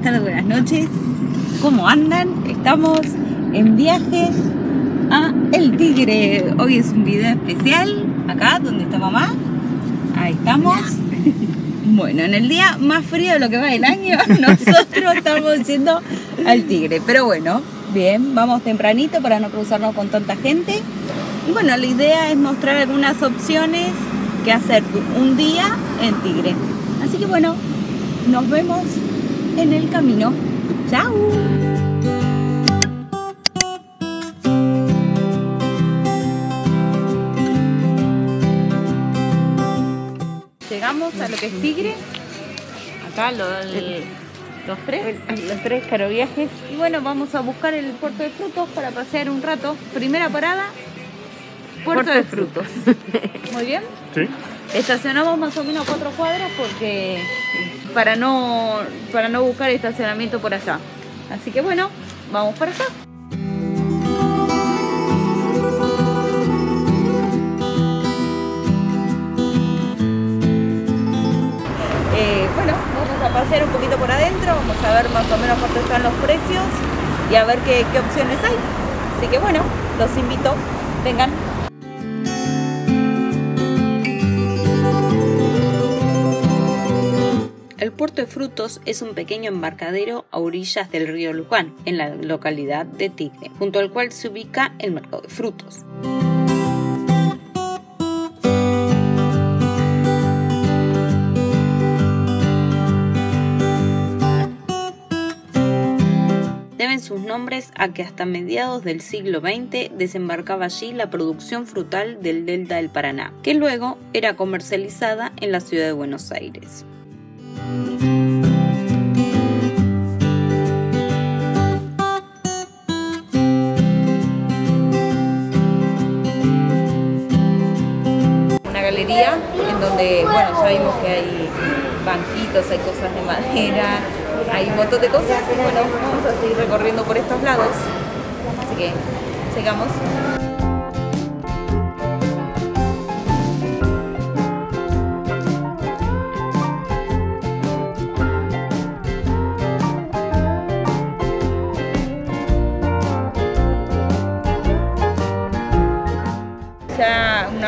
tardes, buenas noches. ¿Cómo andan? Estamos en viaje a El Tigre. Hoy es un video especial, acá donde está mamá. Ahí estamos. Bueno, en el día más frío de lo que va el año, nosotros estamos yendo al Tigre. Pero bueno, bien, vamos tempranito para no cruzarnos con tanta gente. Y bueno, la idea es mostrar algunas opciones que hacer un día en Tigre. Así que bueno, nos vemos en el camino. ¡Chao! Llegamos a lo que es Tigre. Acá lo, el- los tres. Los tres caroviajes. Y bueno, vamos a buscar el puerto de frutos para pasear un rato. Primera parada, puerto, de frutos. Muy bien. Sí. Estacionamos más o menos cuatro cuadras porque para no para no buscar estacionamiento por allá. Así que bueno, vamos para allá. Eh, bueno, vamos a pasear un poquito por adentro, vamos a ver más o menos cuánto están los precios y a ver qué opciones hay. Así que bueno, los invito, vengan. Puerto de frutos es un pequeño embarcadero a orillas del río Luján, en la localidad de Tigre, junto al cual se ubica el mercado de frutos. Deben sus nombres a que hasta mediados del siglo XX desembarcaba allí la producción frutal del delta del Paraná, que luego era comercializada en la ciudad de Buenos Aires. Una galería en donde, bueno, ya vimos que hay banquitos, hay cosas de madera, hay un montón de cosas. Bueno, vamos a seguir recorriendo por estos lados. Así que sigamos.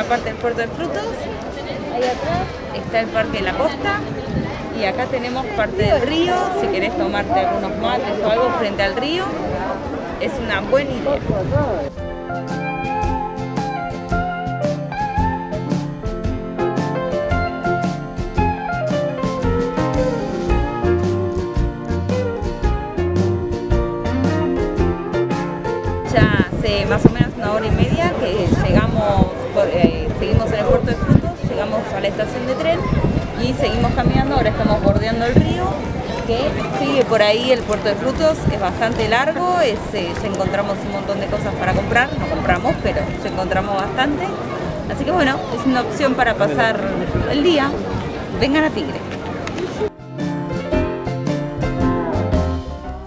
Parte del puerto de frutos. Ahí atrás está el parque de la costa. Y acá tenemos parte del río. Si querés tomarte algunos mates o algo frente al río, es una buena idea. Por ahí el puerto de frutos, es bastante largo, es, eh, ya encontramos un montón de cosas para comprar, no compramos, pero ya encontramos bastante. Así que bueno, es una opción para pasar el día. Vengan a Tigre.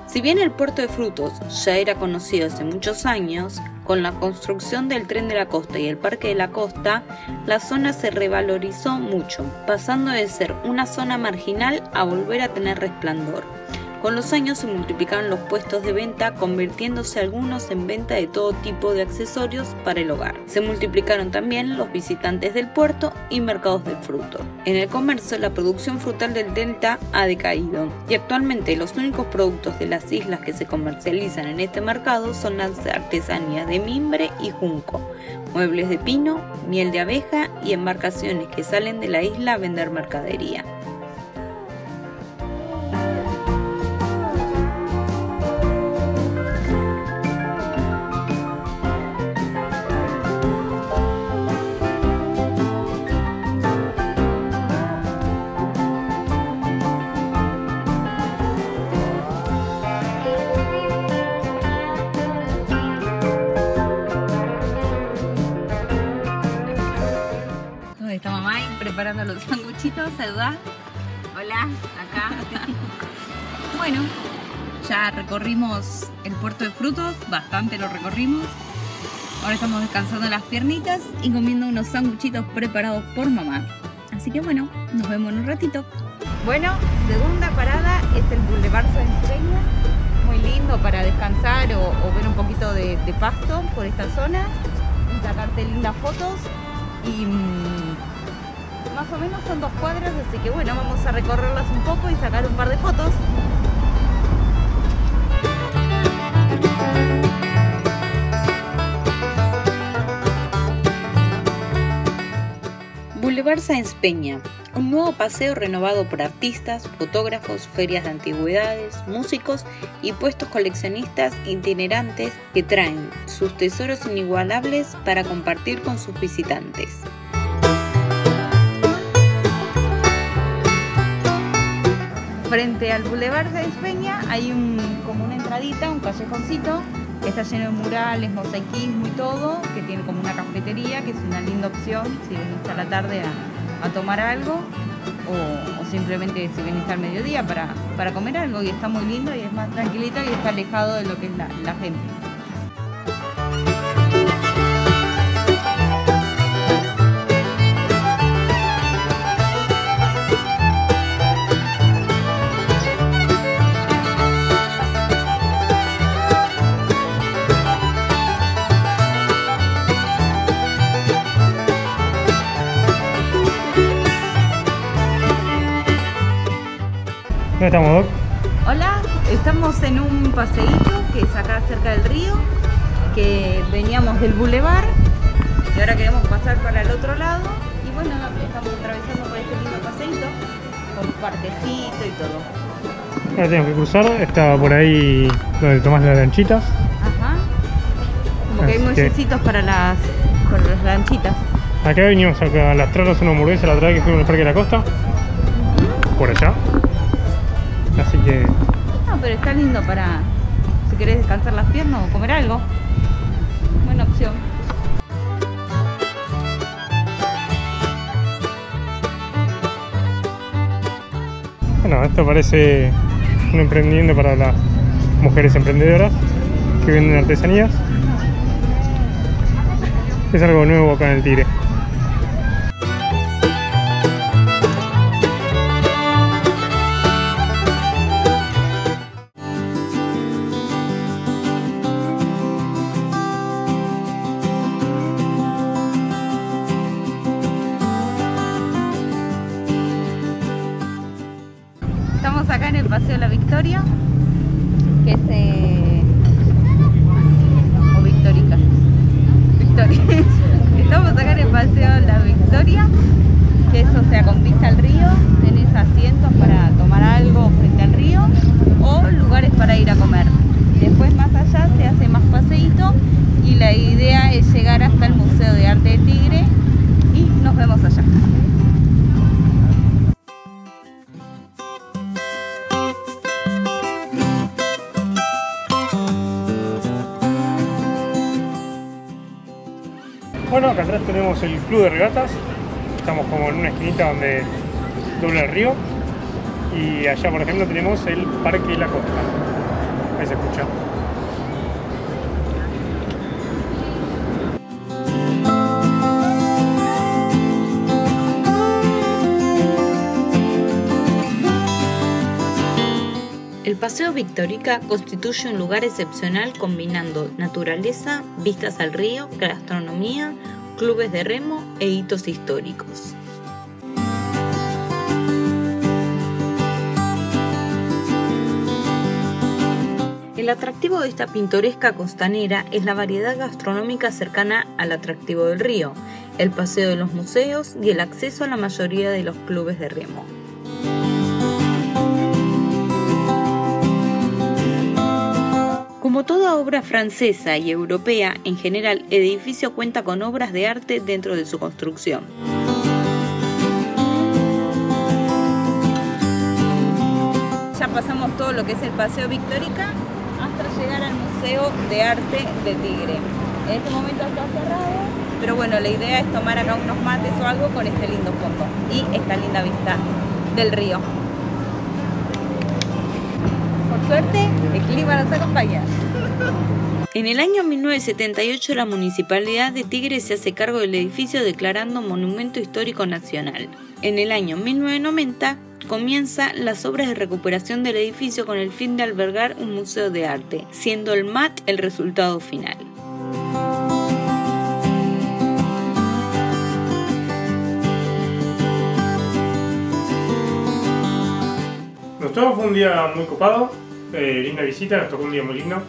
Si bien el puerto de frutos ya era conocido hace muchos años, con la construcción del tren de la costa y el parque de la costa, la zona se revalorizó mucho, pasando de ser una zona marginal a volver a tener resplandor. Con los años se multiplicaron los puestos de venta, convirtiéndose algunos en venta de todo tipo de accesorios para el hogar. Se multiplicaron también los visitantes del puerto y mercados de frutos. En el comercio, la producción frutal del delta ha decaído y actualmente los únicos productos de las islas que se comercializan en este mercado son las artesanías de mimbre y junco, muebles de pino, miel de abeja y embarcaciones que salen de la isla a vender mercadería. Sanguchitos? Saludá. Hola, acá. bueno, ya recorrimos el puerto de frutos, bastante lo recorrimos. Ahora estamos descansando las piernitas y comiendo unos sanguchitos preparados por mamá. Así que bueno, nos vemos en un ratito. Bueno, segunda parada es el Boulevard Saint muy lindo para descansar o, ver un poquito de, pasto por esta zona, sacarte lindas fotos y mm, más o menos son dos cuadras, así que bueno, vamos a recorrerlas un poco y sacar un par de fotos. Boulevard Sáenz Peña, un nuevo paseo renovado por artistas, fotógrafos, ferias de antigüedades, músicos y puestos coleccionistas itinerantes que traen sus tesoros inigualables para compartir con sus visitantes. Frente al Boulevard Sáenz Peña hay como una entradita, un callejoncito Está lleno de murales, mosaicismo y todo, que tiene como una cafetería, que es una linda opción si venís a la tarde a, tomar algo o, simplemente si venís al mediodía para, para comer algo y está muy lindo y es más tranquilito y está alejado de lo que es la gente. ¿Dónde estamos, Doc? Hola, estamos en un paseíto que es acá cerca del río, que veníamos del bulevar y ahora queremos pasar para el otro lado y bueno, estamos atravesando por este lindo paseíto, con parquecito y todo. Ahora tenemos que cruzar, está por ahí donde tomás las lanchitas. Ajá. Como que hay muellecitos para las, para las lanchitas. Acá venimos a lastrarnos una hamburguesa la otra vez que fuimos al Parque de la Costa. Por allá. Así que... No, pero está lindo para si querés descansar las piernas o comer algo. Buena opción. Bueno, esto parece un emprendimiento para las mujeres emprendedoras que venden artesanías. Es algo nuevo acá en el Tigre. En el Paseo de la Victoria, que es... Eh, o Victorica. Victoria. Estamos acá en el Paseo de la Victoria, que es, o sea, con vista al río, tenés asientos para Bueno, acá atrás tenemos el club de regatas. Estamos como en una esquinita donde dobla el río. Y allá, por ejemplo, tenemos el Parque la Costa. Ahí se escucha. Paseo Victorica constituye un lugar excepcional combinando naturaleza, vistas al río, gastronomía, clubes de remo e hitos históricos. El atractivo de esta pintoresca costanera es la variedad gastronómica cercana al atractivo del río, el paseo de los museos y el acceso a la mayoría de los clubes de remo. Como toda obra francesa y europea, en general el edificio cuenta con obras de arte dentro de su construcción. Ya pasamos todo lo que es el Paseo Victórica hasta llegar al Museo de Arte de Tigre. En este momento está cerrado, pero bueno, la idea es tomar acá unos mates o algo con este lindo fondo y esta linda vista del río suerte, el clima nos acompaña. En el año 1978 la Municipalidad de Tigre se hace cargo del edificio declarando Monumento Histórico Nacional. En el año 1990 comienza las obras de recuperación del edificio con el fin de albergar un museo de arte, siendo el MAT el resultado final. Nos fue un día muy copado, eh, linda visita, nos tocó un día muy lindo.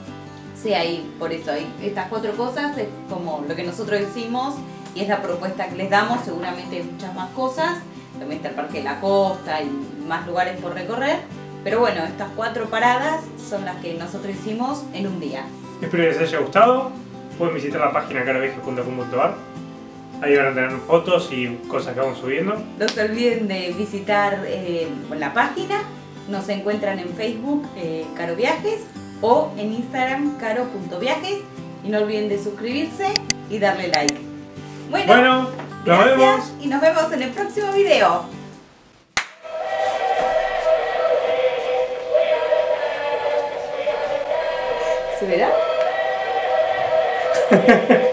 Sí, ahí, por eso, hay estas cuatro cosas es como lo que nosotros decimos y es la propuesta que les damos, seguramente hay muchas más cosas, también está el Parque de la Costa y más lugares por recorrer, pero bueno, estas cuatro paradas son las que nosotros hicimos en un día. Espero que les haya gustado, pueden visitar la página caroviaje.com.ar Ahí van a tener fotos y cosas que vamos subiendo. No se olviden de visitar eh, la página. Nos encuentran en Facebook eh, Caro Viajes o en Instagram caro.viajes. Y no olviden de suscribirse y darle like. Bueno, nos vemos. Y nos vemos en el próximo video. ¿Se verá?